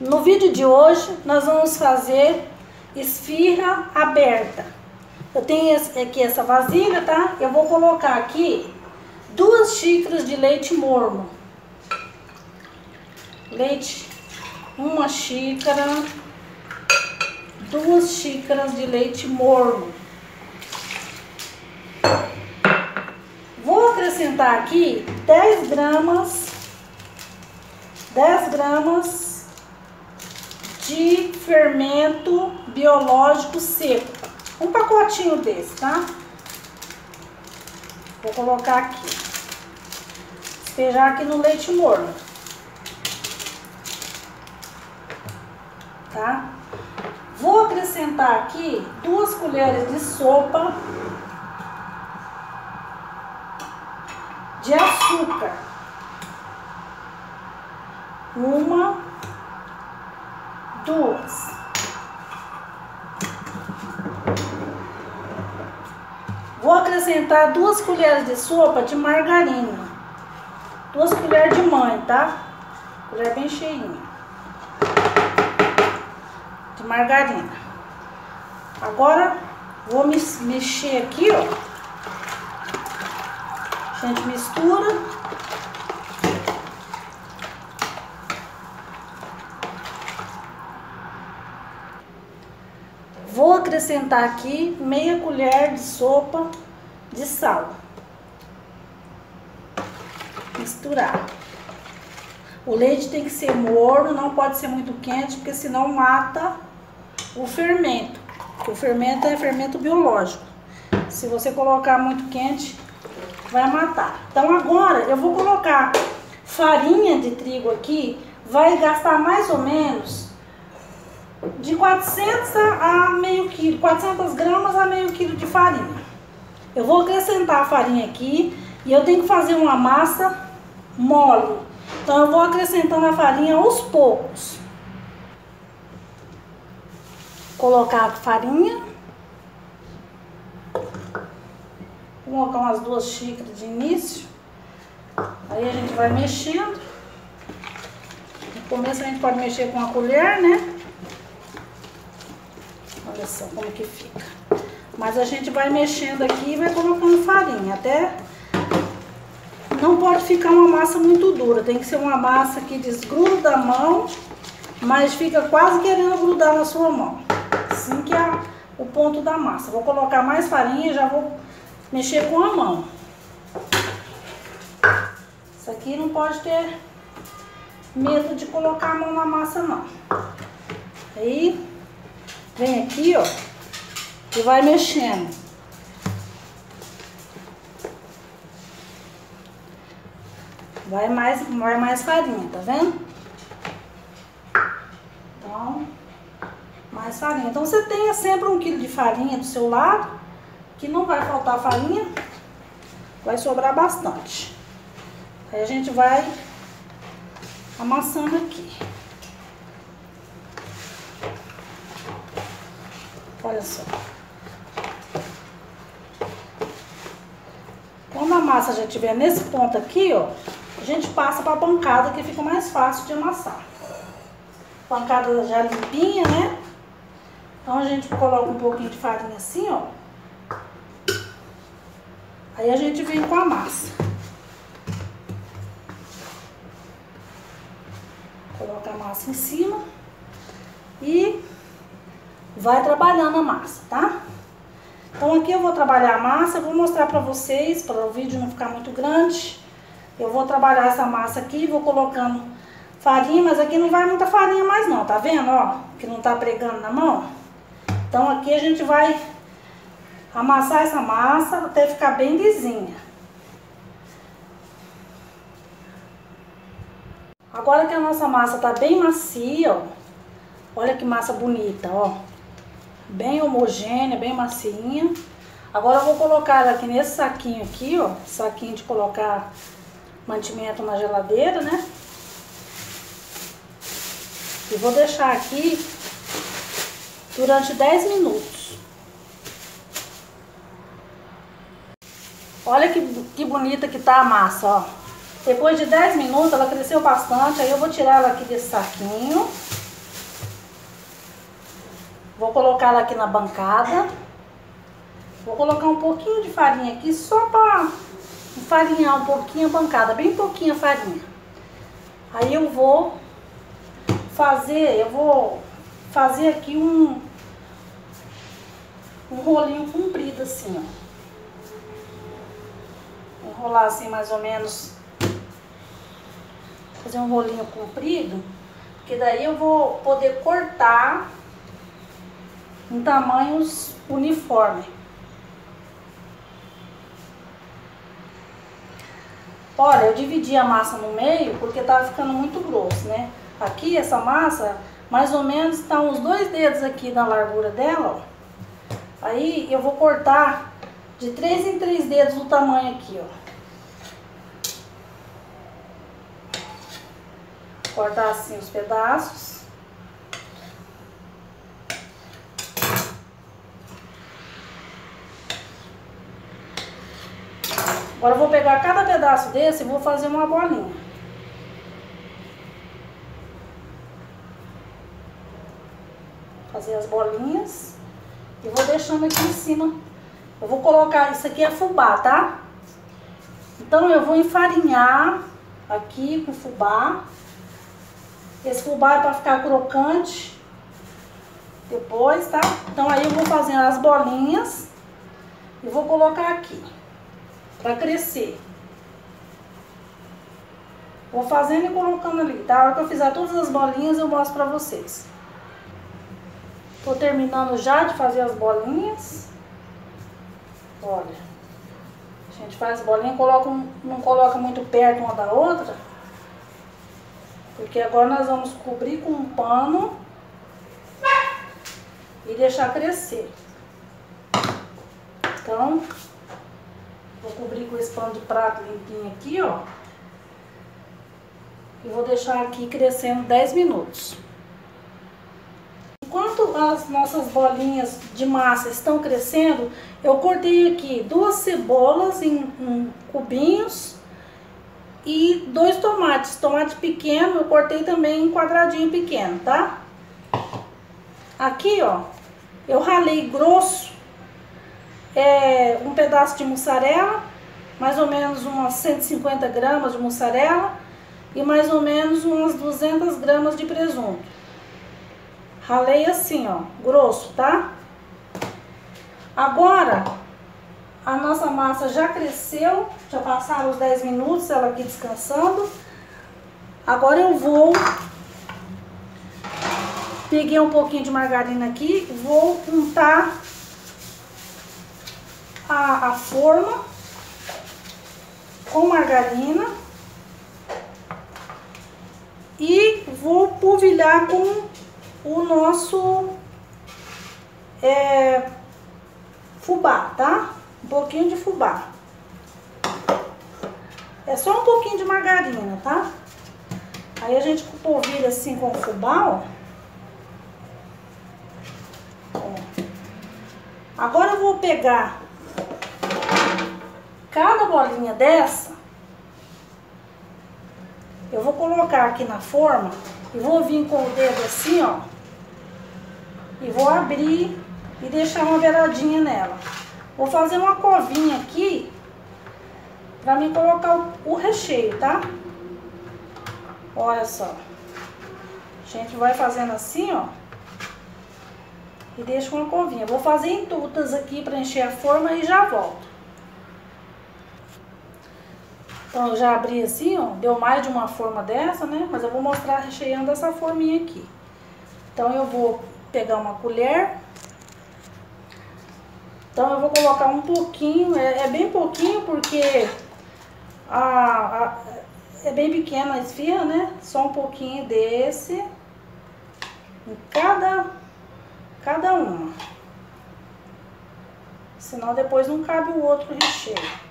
No vídeo de hoje nós vamos fazer esfirra aberta. Eu tenho aqui essa vasilha, tá? Eu vou colocar aqui duas xícaras de leite morno. Leite, uma xícara, duas xícaras de leite morno. Vou acrescentar aqui 10 gramas, 10 gramas de fermento biológico seco. Um pacotinho desse, tá? Vou colocar aqui. Despejar aqui no leite morno. Tá? Vou acrescentar aqui duas colheres de sopa de açúcar. Uma acrescentar duas colheres de sopa de margarina. Duas colheres de mãe, tá? Colher bem cheinha. De margarina. Agora, vou mexer aqui, ó. A gente mistura. Vou acrescentar aqui meia colher de sopa de sal. Misturar. O leite tem que ser morno, não pode ser muito quente, porque senão mata o fermento. O fermento é fermento biológico. Se você colocar muito quente, vai matar. Então agora eu vou colocar farinha de trigo aqui, vai gastar mais ou menos de 400 a meio quilo, 400 gramas a meio quilo de farinha. Eu vou acrescentar a farinha aqui e eu tenho que fazer uma massa mole. Então eu vou acrescentando a farinha aos poucos. Colocar a farinha. Vou colocar umas duas xícaras de início. Aí a gente vai mexendo. No começo a gente pode mexer com a colher, né? Olha só como que fica. Mas a gente vai mexendo aqui e vai colocando farinha, até... Não pode ficar uma massa muito dura, tem que ser uma massa que desgruda a mão, mas fica quase querendo grudar na sua mão. Assim que é o ponto da massa. Vou colocar mais farinha e já vou mexer com a mão. Isso aqui não pode ter medo de colocar a mão na massa, não. Aí, Vem aqui, ó, e vai mexendo. Vai mais, vai mais farinha, tá vendo? Então, mais farinha. Então, você tenha sempre um quilo de farinha do seu lado, que não vai faltar farinha, vai sobrar bastante. Aí a gente vai amassando aqui. Olha só. Quando a massa já estiver nesse ponto aqui, ó, a gente passa para a pancada que fica mais fácil de amassar. Pancada já limpinha, né? Então a gente coloca um pouquinho de farinha assim, ó. Aí a gente vem com a massa. Coloca a massa em cima e vai trabalhando a massa, tá? Então aqui eu vou trabalhar a massa, eu vou mostrar pra vocês, para o vídeo não ficar muito grande. Eu vou trabalhar essa massa aqui, vou colocando farinha, mas aqui não vai muita farinha mais não, tá vendo, ó? Que não tá pregando na mão. Então aqui a gente vai amassar essa massa até ficar bem lisinha. Agora que a nossa massa tá bem macia, ó, olha que massa bonita, ó bem homogênea, bem macinha. Agora eu vou colocar ela aqui nesse saquinho aqui, ó, saquinho de colocar mantimento na geladeira, né? E vou deixar aqui durante 10 minutos. Olha que, que bonita que tá a massa, ó. Depois de 10 minutos ela cresceu bastante, aí eu vou tirar ela aqui desse saquinho. Vou colocar ela aqui na bancada. Vou colocar um pouquinho de farinha aqui só para farinhar um pouquinho a bancada, bem pouquinho a farinha. Aí eu vou fazer, eu vou fazer aqui um, um rolinho comprido assim, ó. Enrolar assim mais ou menos, fazer um rolinho comprido, que daí eu vou poder cortar em tamanhos uniformes. Olha, eu dividi a massa no meio porque tava ficando muito grosso, né? Aqui, essa massa, mais ou menos, tá uns dois dedos aqui na largura dela, ó. Aí, eu vou cortar de três em três dedos o tamanho aqui, ó. Cortar assim os pedaços. Agora eu vou pegar cada pedaço desse e vou fazer uma bolinha. Fazer as bolinhas. E vou deixando aqui em cima. Eu vou colocar, isso aqui é fubá, tá? Então eu vou enfarinhar aqui com fubá. Esse fubá é pra ficar crocante. Depois, tá? Então aí eu vou fazendo as bolinhas. E vou colocar aqui para crescer. Vou fazendo e colocando ali, tá? A hora que eu fizer todas as bolinhas eu mostro pra vocês. Tô terminando já de fazer as bolinhas. Olha. A gente faz bolinha, coloca não coloca muito perto uma da outra. Porque agora nós vamos cobrir com um pano e deixar crescer. Então, Vou cobrir com esse pano de prato limpinho aqui, ó. E vou deixar aqui crescendo 10 minutos. Enquanto as nossas bolinhas de massa estão crescendo, eu cortei aqui duas cebolas em, em cubinhos e dois tomates. Tomate pequeno, eu cortei também em quadradinho pequeno, tá? Aqui, ó, eu ralei grosso é, um pedaço de mussarela, mais ou menos umas 150 gramas de mussarela e mais ou menos umas 200 gramas de presunto. Ralei assim, ó, grosso, tá? Agora, a nossa massa já cresceu, já passaram os 10 minutos, ela aqui descansando. Agora eu vou... Peguei um pouquinho de margarina aqui, vou untar a, a forma com margarina e vou polvilhar com o nosso é, fubá, tá? Um pouquinho de fubá. É só um pouquinho de margarina, tá? Aí a gente polvilha assim com o fubá, ó. Agora eu vou pegar cada bolinha dessa, eu vou colocar aqui na forma e vou vir com o dedo assim, ó. E vou abrir e deixar uma beiradinha nela. Vou fazer uma covinha aqui pra mim colocar o, o recheio, tá? Olha só. A gente vai fazendo assim, ó. E deixa uma covinha. Vou fazer em tutas aqui pra encher a forma e já volto. Então, eu já abri assim, ó, deu mais de uma forma dessa, né? Mas eu vou mostrar recheando essa forminha aqui. Então, eu vou pegar uma colher. Então, eu vou colocar um pouquinho, é, é bem pouquinho porque a, a, é bem pequena a esfirra, né? Só um pouquinho desse em cada, cada uma. Senão depois não cabe o outro recheio.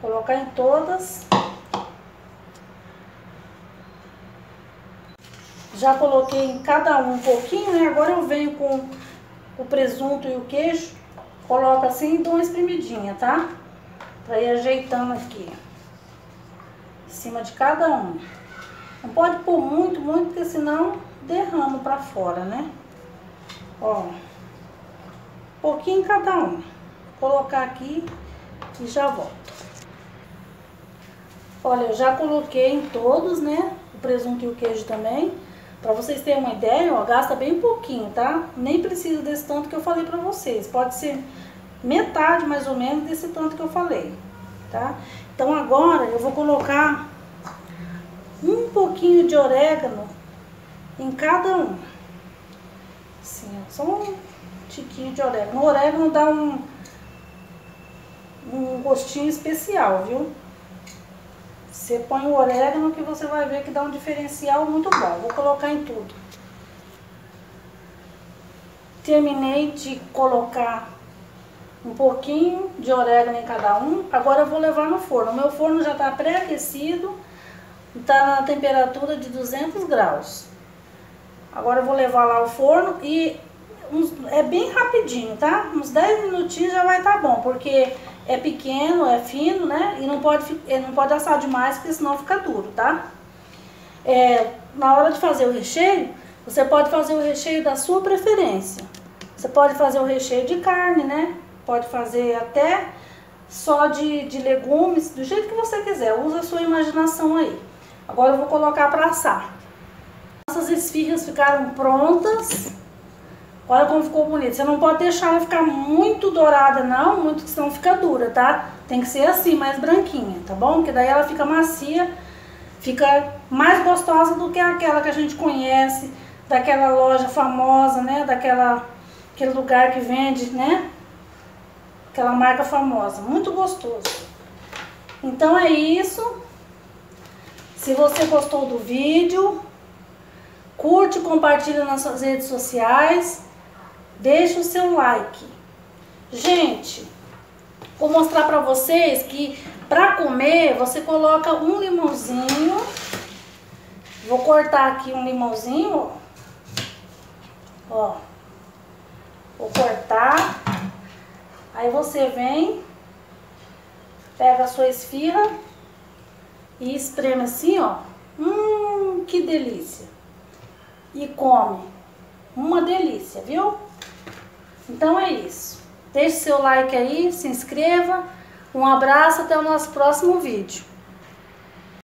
Colocar em todas. Já coloquei em cada um um pouquinho, né? Agora eu venho com o presunto e o queijo. Coloco assim e dou uma espremidinha, tá? Pra ir ajeitando aqui. Em cima de cada um. Não pode pôr muito, muito, porque senão derramo pra fora, né? Ó, um pouquinho cada um. Vou colocar aqui e já volto. Olha, eu já coloquei em todos, né? O presunto e o queijo também. Pra vocês terem uma ideia, ó, gasta bem pouquinho, tá? Nem precisa desse tanto que eu falei pra vocês. Pode ser metade, mais ou menos, desse tanto que eu falei, tá? Então agora eu vou colocar um pouquinho de orégano em cada um. Assim, ó, só um tiquinho de orégano. O orégano dá um, um gostinho especial, viu? Você põe o orégano que você vai ver que dá um diferencial muito bom. Vou colocar em tudo. Terminei de colocar um pouquinho de orégano em cada um. Agora eu vou levar no forno. O meu forno já está pré-aquecido, está na temperatura de 200 graus. Agora eu vou levar lá ao forno e uns, é bem rapidinho, tá? Uns 10 minutinhos já vai estar tá bom, porque é pequeno, é fino, né? E não pode, não pode assar demais, porque senão fica duro, tá? É, na hora de fazer o recheio, você pode fazer o recheio da sua preferência. Você pode fazer o recheio de carne, né? Pode fazer até só de, de legumes, do jeito que você quiser. Usa a sua imaginação aí. Agora eu vou colocar para assar. Nossas esfirras ficaram prontas. Olha como ficou bonito. Você não pode deixar ela ficar muito dourada não, muito que senão fica dura, tá? Tem que ser assim, mais branquinha, tá bom? Porque daí ela fica macia, fica mais gostosa do que aquela que a gente conhece, daquela loja famosa, né? Daquela aquele lugar que vende, né? Aquela marca famosa. Muito gostoso. Então é isso. Se você gostou do vídeo, curte, compartilha nas suas redes sociais. Deixa o seu like. Gente, vou mostrar pra vocês que pra comer você coloca um limãozinho. Vou cortar aqui um limãozinho, ó. Vou cortar. Aí você vem, pega a sua esfirra e espreme assim, ó. Hum, que delícia. E come. Uma delícia, viu? Então é isso. Deixe seu like aí, se inscreva. Um abraço, até o nosso próximo vídeo.